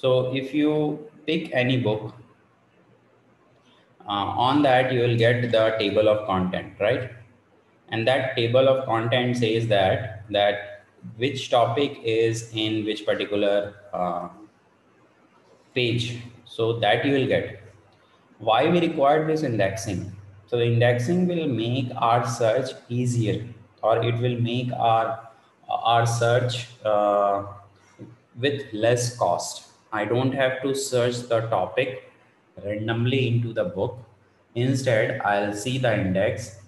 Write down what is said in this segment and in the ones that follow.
So if you pick any book, uh, on that you will get the table of content, right? And that table of content says that that which topic is in which particular uh, page. So that you will get. Why we require this indexing? So the indexing will make our search easier or it will make our our search uh, with less cost. I don't have to search the topic randomly into the book. Instead, I'll see the index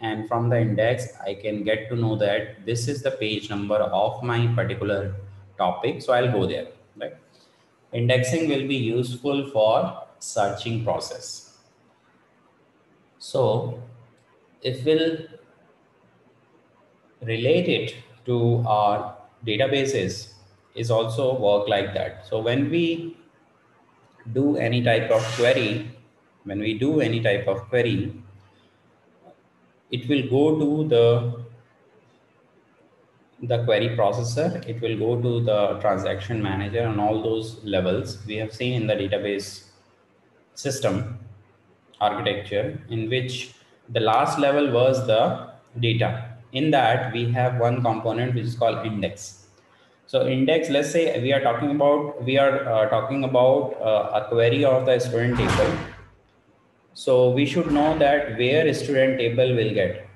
and from the index, I can get to know that this is the page number of my particular topic. So I'll go there, right? Indexing will be useful for searching process. So if we'll relate it to our databases is also work like that. So when we do any type of query, when we do any type of query, it will go to the the query processor, it will go to the transaction manager and all those levels we have seen in the database system architecture in which the last level was the data. In that we have one component which is called index. So index, let's say we are talking about, we are uh, talking about uh, a query of the student table. So we should know that where student table will get.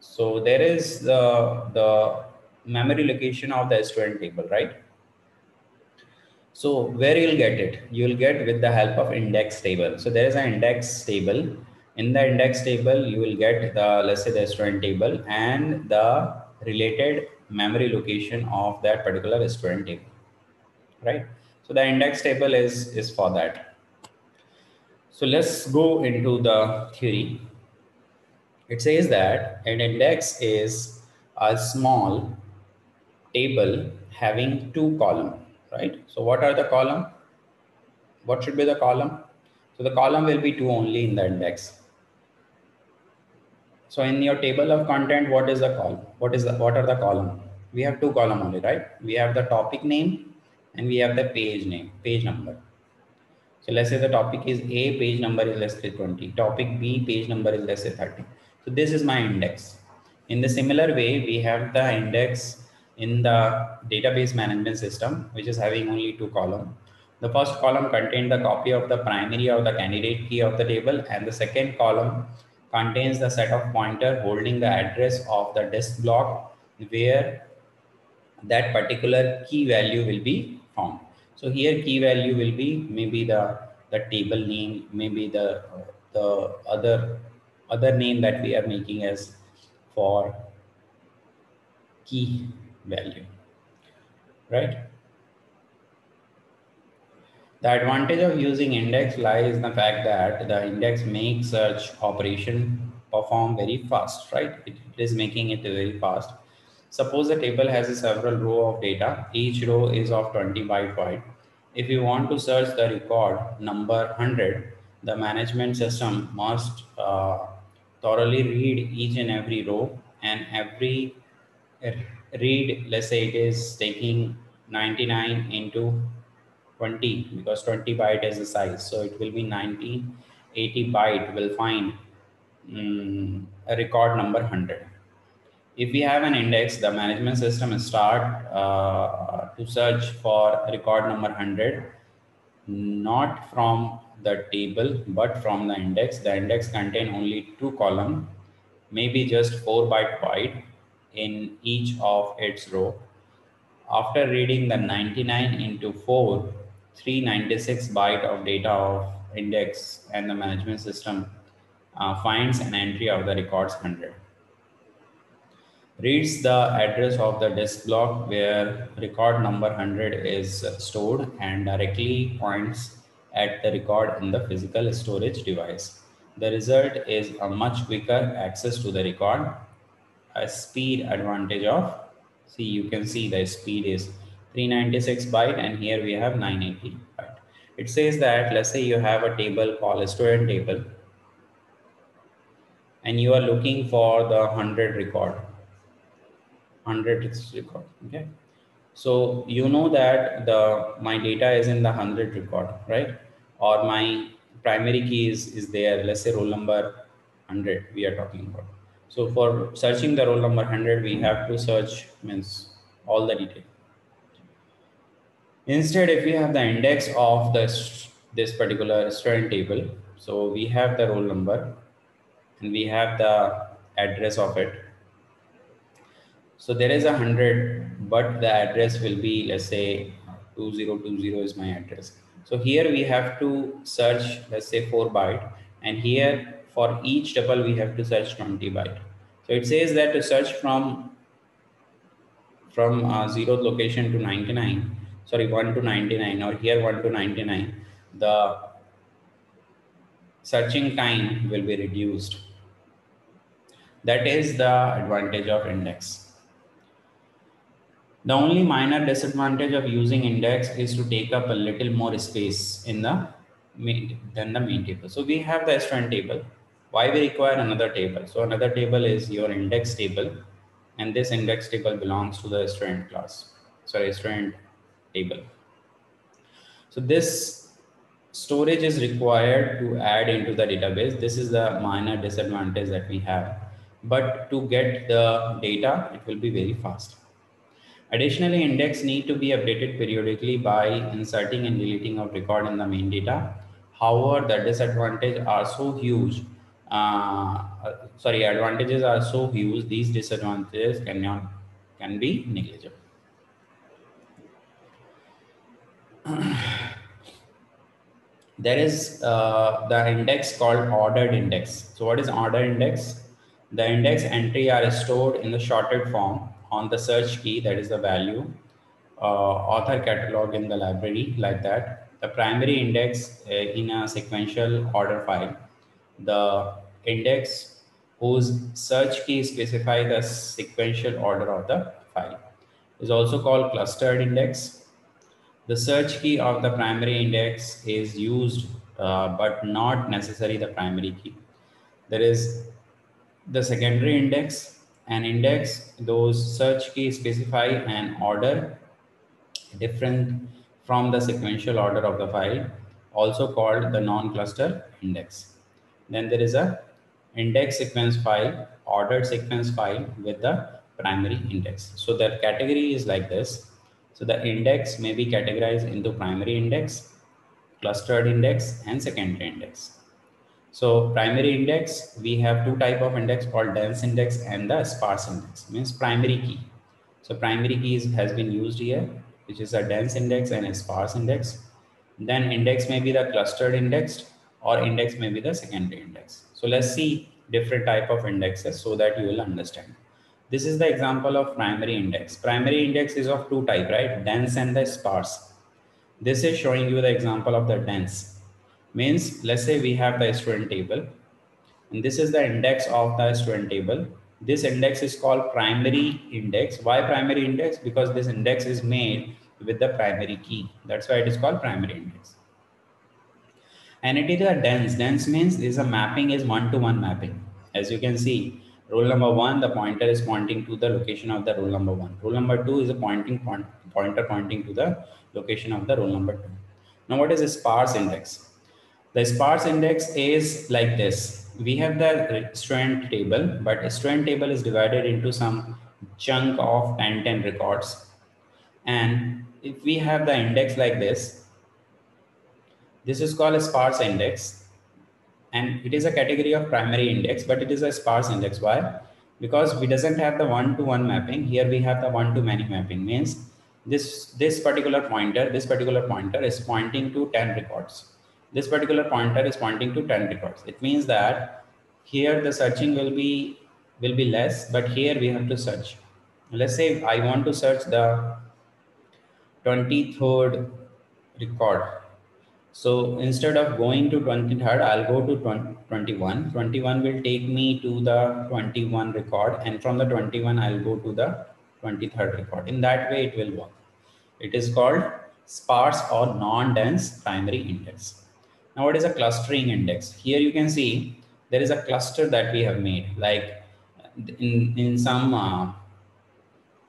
So there is the, the memory location of the student table, right? So where you'll get it? You'll get with the help of index table. So there is an index table. In the index table, you will get the, let's say the student table and the related memory location of that particular student table, right? So the index table is, is for that. So let's go into the theory. It says that an index is a small table having two column, right? So what are the column? What should be the column? So the column will be two only in the index. So in your table of content, what is the column? What is the, what are the column? We have two column only, right? We have the topic name and we have the page name, page number. So let's say the topic is A, page number is let's say 20. Topic B, page number is let's say 30. So this is my index. In the similar way, we have the index in the database management system, which is having only two column. The first column contains the copy of the primary or the candidate key of the table, and the second column contains the set of pointer holding the address of the disk block where that particular key value will be found. So here key value will be maybe the, the table name, maybe the, the other, other name that we are making as for key value, right? The advantage of using index lies in the fact that the index makes search operation perform very fast, right? it, is making it very fast. Suppose the table has a several row of data. Each row is of 20 byte wide. If you want to search the record number 100, the management system must uh, thoroughly read each and every row and every read, let's say it is taking 99 into 20 because 20 byte is the size. So it will be 90, 80 byte will find um, a record number 100. If we have an index, the management system start uh, to search for record number 100, not from the table, but from the index. The index contain only two column, maybe just four byte wide in each of its row. After reading the 99 into 4, 396 byte of data of index and the management system uh, finds an entry of the records 100. Reads the address of the disk block where record number 100 is stored and directly points at the record in the physical storage device. The result is a much quicker access to the record a speed advantage of see you can see the speed is 396 byte and here we have 980 byte it says that let's say you have a table called student table and you are looking for the 100 record 100 record okay So you know that the my data is in the 100 record, right? Or my primary key is, is there, let's say roll number 100 we are talking about. So for searching the roll number 100, we have to search means all the detail. Instead, if we have the index of this, this particular student table, so we have the roll number and we have the address of it. So there is a hundred, but the address will be, let's say 2020 is my address. So here we have to search, let's say four byte and here for each tuple, we have to search 20 byte. So it says that to search from, from uh, zero location to 99, sorry, one to 99 or here one to 99, the searching time will be reduced. That is the advantage of index. The only minor disadvantage of using index is to take up a little more space in the main than the main table. So we have the student table. Why we require another table? So another table is your index table, and this index table belongs to the student class. Sorry, student table. So this storage is required to add into the database. This is the minor disadvantage that we have. But to get the data, it will be very fast. Additionally, index need to be updated periodically by inserting and deleting of record in the main data. However, the disadvantages are so huge. Uh, sorry, advantages are so huge. These disadvantages cannot can be negligible. there is uh, the index called ordered index. So what is ordered index? The index entry are stored in the sorted form on the search key, that is the value, uh, author catalog in the library like that. The primary index uh, in a sequential order file, the index whose search key specify the sequential order of the file is also called clustered index. The search key of the primary index is used, uh, but not necessarily the primary key. There is the secondary index an index, those search key specify an order different from the sequential order of the file, also called the non-cluster index. Then there is a index sequence file, ordered sequence file with the primary index. So the category is like this. So the index may be categorized into primary index, clustered index, and secondary index. So primary index, we have two type of index called dense index and the sparse index means primary key. So primary key is, has been used here, which is a dense index and a sparse index. Then index may be the clustered index or index may be the secondary index. So let's see different type of indexes so that you will understand. This is the example of primary index. Primary index is of two type, right? Dense and the sparse. This is showing you the example of the dense. Means let's say we have the student table and this is the index of the student table. This index is called primary index. Why primary index? Because this index is made with the primary key. That's why it is called primary index. And it is a dense. Dense means is a mapping is one to one mapping. As you can see roll number one the pointer is pointing to the location of the roll number one roll number two is a pointing point, pointer pointing to the location of the roll number two now what is a sparse index the sparse index is like this. We have the strand table, but strand table is divided into some chunk of 10, 10 records. And if we have the index like this, this is called a sparse index. And it is a category of primary index, but it is a sparse index. Why? Because we doesn't have the one-to-one -one mapping. Here we have the one-to-many mapping. Means this, this particular pointer, this particular pointer is pointing to 10 records this particular pointer is pointing to 10 records. It means that here the searching will be will be less, but here we have to search. Let's say I want to search the 23rd record. So instead of going to 23rd, I'll go to 21. 21 will take me to the 21 record and from the 21, I'll go to the 23rd record. In that way, it will work. It is called sparse or non-dense primary index. Now, what is a clustering index? Here you can see there is a cluster that we have made. Like in in some uh,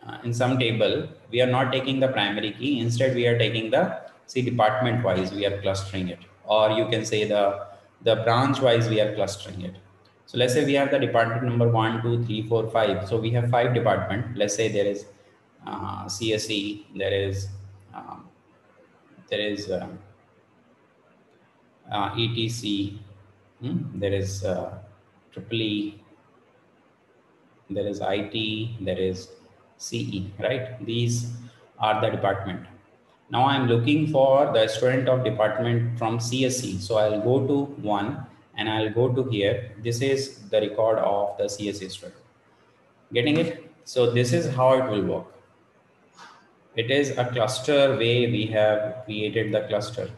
uh, in some table, We are not taking the primary key. Instead, we are taking the, see department wise, we are clustering it. Or you can say the, the branch wise, we are clustering it. So let's say we have the department number one, two, three, four, five. So we have five department. Let's say there is uh, CSE, there is, um, there is uh, uh, ETC, hmm? there is uh, Triple E, there is IT, there is CE, right? These are the department. Now I'm looking for the student of department from CSE. So I'll go to one and I'll go to here. This is the record of the CSE student. Getting it? So this is how it will work. It is a cluster way we have created the cluster.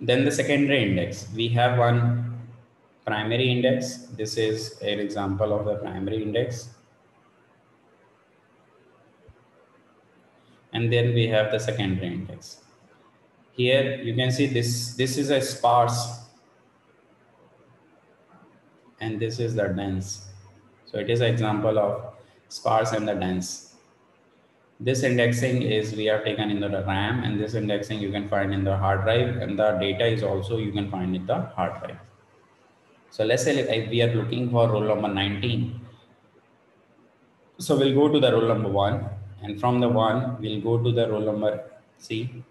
Then the secondary index, we have one primary index. This is an example of the primary index. And then we have the secondary index. Here you can see this, this is a sparse and this is the dense. So it is an example of sparse and the dense this indexing is we have taken in the RAM and this indexing you can find in the hard drive and the data is also you can find in the hard drive. So let's say if we are looking for roll number 19. So we'll go to the roll number one and from the one we'll go to the roll number C.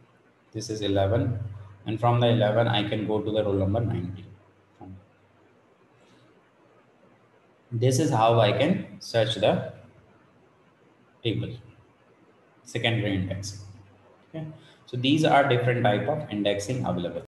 This is 11 and from the 11 I can go to the roll number 19. This is how I can search the table secondary indexing. Okay. So these are different type of indexing available.